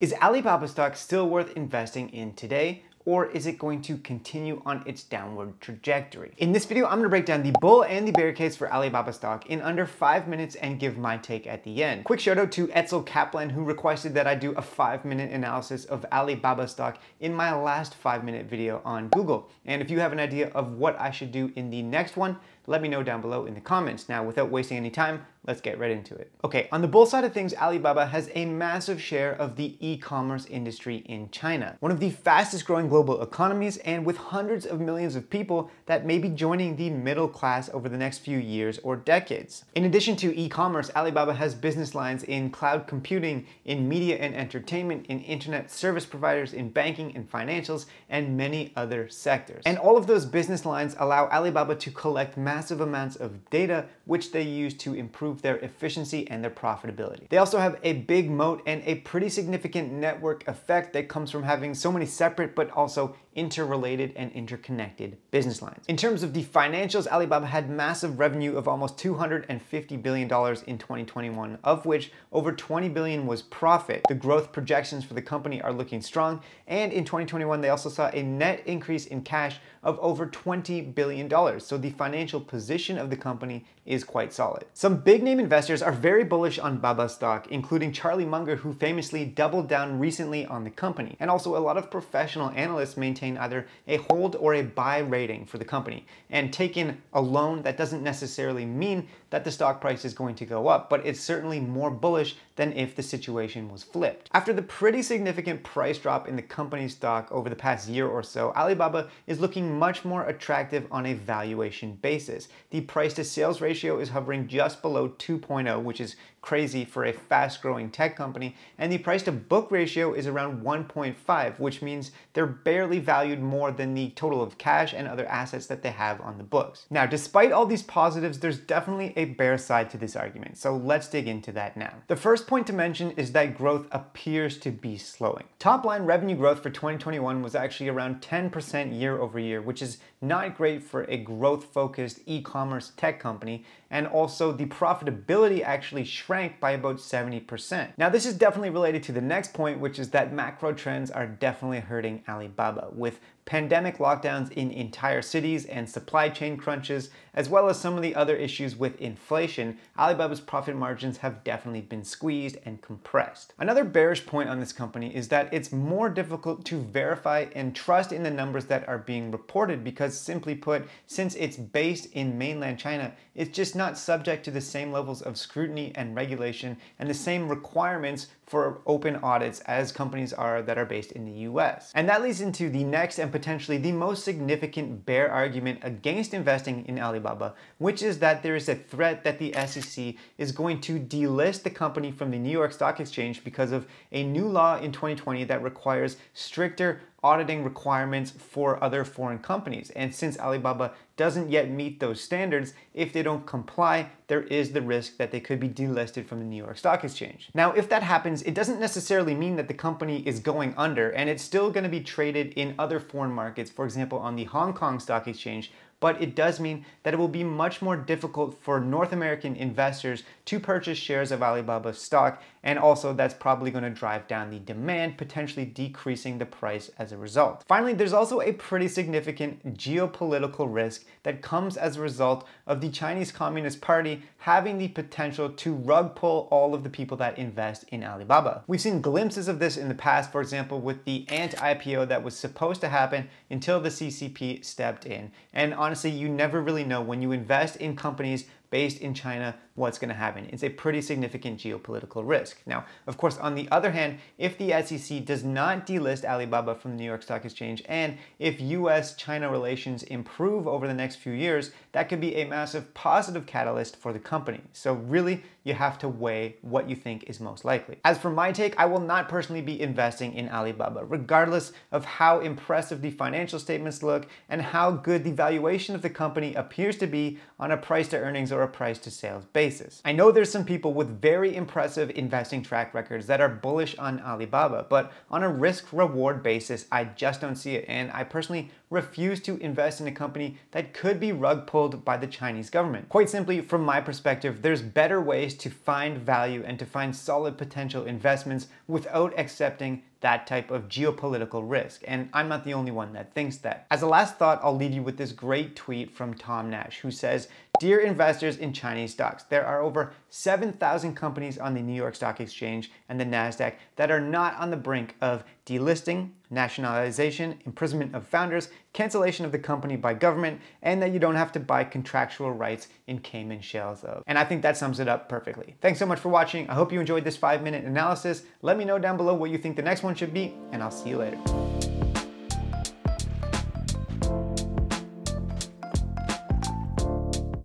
Is Alibaba stock still worth investing in today? or is it going to continue on its downward trajectory? In this video, I'm gonna break down the bull and the bear case for Alibaba stock in under five minutes and give my take at the end. Quick shout out to Etzel Kaplan who requested that I do a five minute analysis of Alibaba stock in my last five minute video on Google. And if you have an idea of what I should do in the next one, let me know down below in the comments. Now, without wasting any time, let's get right into it. Okay, on the bull side of things, Alibaba has a massive share of the e-commerce industry in China, one of the fastest growing global economies and with hundreds of millions of people that may be joining the middle class over the next few years or decades. In addition to e-commerce, Alibaba has business lines in cloud computing, in media and entertainment, in internet service providers, in banking and financials, and many other sectors. And all of those business lines allow Alibaba to collect massive amounts of data, which they use to improve improve their efficiency and their profitability. They also have a big moat and a pretty significant network effect that comes from having so many separate but also interrelated and interconnected business lines. In terms of the financials, Alibaba had massive revenue of almost $250 billion in 2021, of which over 20 billion was profit. The growth projections for the company are looking strong, and in 2021 they also saw a net increase in cash of over $20 billion. So the financial position of the company is quite solid. Some big name investors are very bullish on Baba stock, including Charlie Munger, who famously doubled down recently on the company. And also a lot of professional analysts maintain either a hold or a buy rating for the company. And taking a loan, that doesn't necessarily mean that the stock price is going to go up, but it's certainly more bullish than if the situation was flipped. After the pretty significant price drop in the company's stock over the past year or so, Alibaba is looking much more attractive on a valuation basis. The price to sales ratio is hovering just below 2.0, which is crazy for a fast growing tech company, and the price to book ratio is around 1.5, which means they're barely valued more than the total of cash and other assets that they have on the books. Now, despite all these positives, there's definitely a bear side to this argument, so let's dig into that now. The first point to mention is that growth appears to be slowing. Top line revenue growth for 2021 was actually around 10% year over year, which is not great for a growth focused e commerce tech company, and also the profitability actually shrank by about 70%. Now, this is definitely related to the next point, which is that macro trends are definitely hurting Alibaba, with pandemic lockdowns in entire cities and supply chain crunches, as well as some of the other issues with inflation, Alibaba's profit margins have definitely been squeezed and compressed. Another bearish point on this company is that it's more difficult to verify and trust in the numbers that are being reported because simply put, since it's based in mainland China, it's just not subject to the same levels of scrutiny and regulation and the same requirements for open audits as companies are that are based in the US. And that leads into the next and potentially the most significant bear argument against investing in Alibaba, which is that there is a threat that the SEC is going to delist the company from the New York Stock Exchange because of a new law in 2020 that requires stricter auditing requirements for other foreign companies. And since Alibaba doesn't yet meet those standards, if they don't comply, there is the risk that they could be delisted from the New York Stock Exchange. Now, if that happens, it doesn't necessarily mean that the company is going under and it's still gonna be traded in other foreign markets, for example, on the Hong Kong Stock Exchange, but it does mean that it will be much more difficult for North American investors to purchase shares of Alibaba stock, and also that's probably going to drive down the demand, potentially decreasing the price as a result. Finally, there's also a pretty significant geopolitical risk that comes as a result of the Chinese Communist Party having the potential to rug pull all of the people that invest in Alibaba. We've seen glimpses of this in the past, for example, with the Ant IPO that was supposed to happen until the CCP stepped in. And on honestly, you never really know. When you invest in companies based in China what's going to happen. It's a pretty significant geopolitical risk. Now, of course, on the other hand, if the SEC does not delist Alibaba from the New York Stock Exchange and if US China relations improve over the next few years, that could be a massive positive catalyst for the company. So, really, you have to weigh what you think is most likely. As for my take, I will not personally be investing in Alibaba, regardless of how impressive the financial statements look and how good the valuation of the company appears to be on a price to earnings or a price to sales basis. I know there's some people with very impressive investing track records that are bullish on Alibaba, but on a risk reward basis, I just don't see it. And I personally refuse to invest in a company that could be rug pulled by the Chinese government. Quite simply, from my perspective, there's better ways to find value and to find solid potential investments without accepting that type of geopolitical risk. And I'm not the only one that thinks that. As a last thought, I'll leave you with this great tweet from Tom Nash, who says, Dear investors in Chinese stocks, there are over 7,000 companies on the New York Stock Exchange and the NASDAQ that are not on the brink of delisting, nationalization, imprisonment of founders, cancellation of the company by government, and that you don't have to buy contractual rights in Cayman shells of. And I think that sums it up perfectly. Thanks so much for watching. I hope you enjoyed this five minute analysis. Let me know down below what you think the next one should be, and I'll see you later.